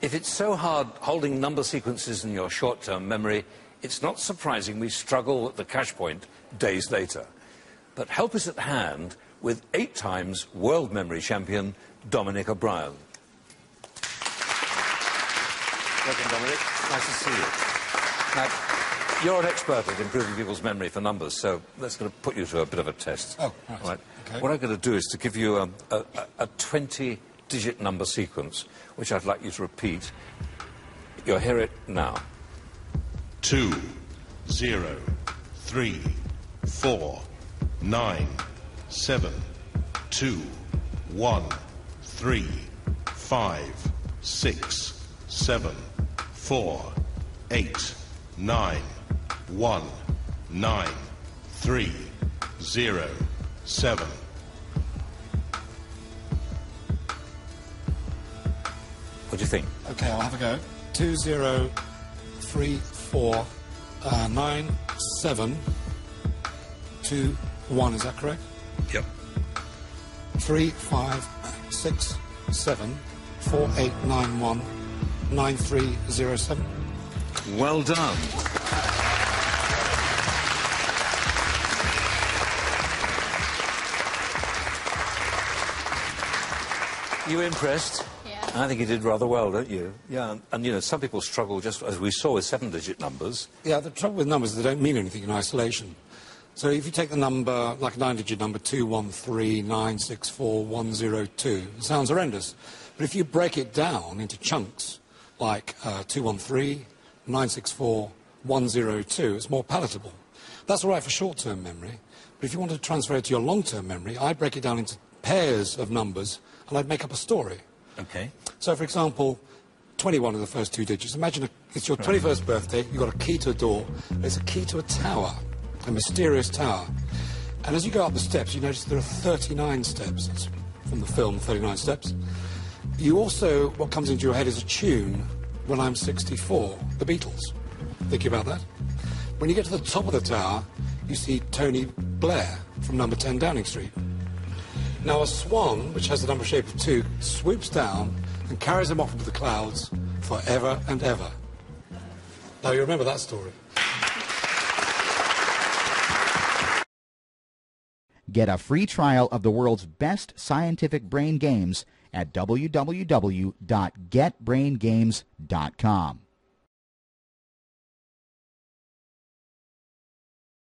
If it's so hard holding number sequences in your short-term memory, it's not surprising we struggle at the cash point days later. But help is at hand with eight times world memory champion Dominic O'Brien. Welcome, Dominic. Nice to see you. Now, you're an expert at improving people's memory for numbers, so that's going to put you to a bit of a test. Oh, right. right. Okay. What I'm going to do is to give you um, a, a, a 20 digit number sequence, which I'd like you to repeat. You'll hear it now. two, zero, three, four, nine, seven, two, one, three, five, six, seven, four, eight, nine, one, nine, three, zero, seven. What do you think? Okay, I'll have a go. Two zero three four uh, nine seven two one. Is that correct? Yep. Three five six seven four eight nine one nine three zero seven. Well done. You impressed? I think he did rather well, don't you? Yeah, and, and you know, some people struggle just as we saw with seven-digit numbers. Yeah, the trouble with numbers they don't mean anything in isolation. So if you take the number, like a nine-digit number, 213964102, it sounds horrendous. But if you break it down into chunks, like uh, 213, 964, 102, it's more palatable. That's all right for short-term memory. But if you want to transfer it to your long-term memory, I'd break it down into pairs of numbers, and I'd make up a story. Okay. So, for example, 21 are the first two digits. Imagine a, it's your 21st birthday, you've got a key to a door, there's a key to a tower, a mysterious tower. And as you go up the steps, you notice there are 39 steps. That's from the film 39 Steps. You also, what comes into your head is a tune, When I'm 64, the Beatles. Think about that. When you get to the top of the tower, you see Tony Blair from number 10 Downing Street. Now, a swan, which has the number shape of two, swoops down and carries him off into the clouds forever and ever. Now, you remember that story. Get a free trial of the world's best scientific brain games at www.getbraingames.com.